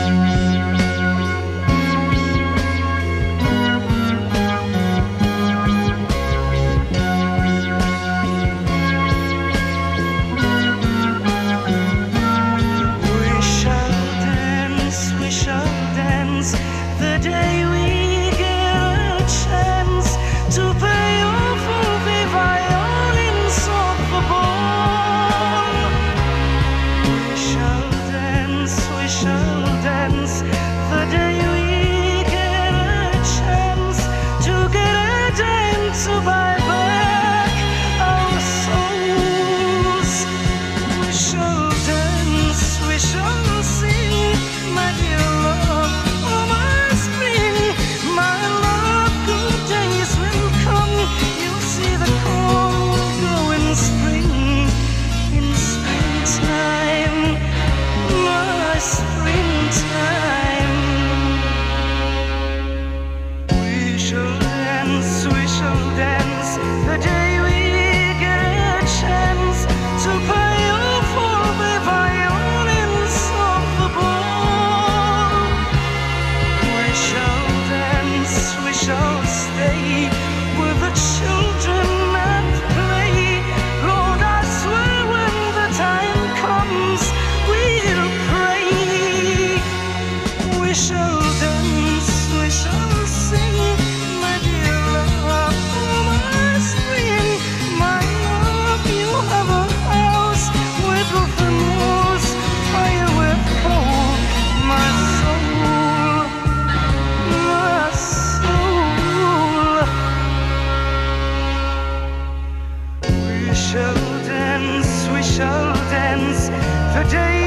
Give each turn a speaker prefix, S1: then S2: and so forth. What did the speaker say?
S1: Bye. someday. shall dance the day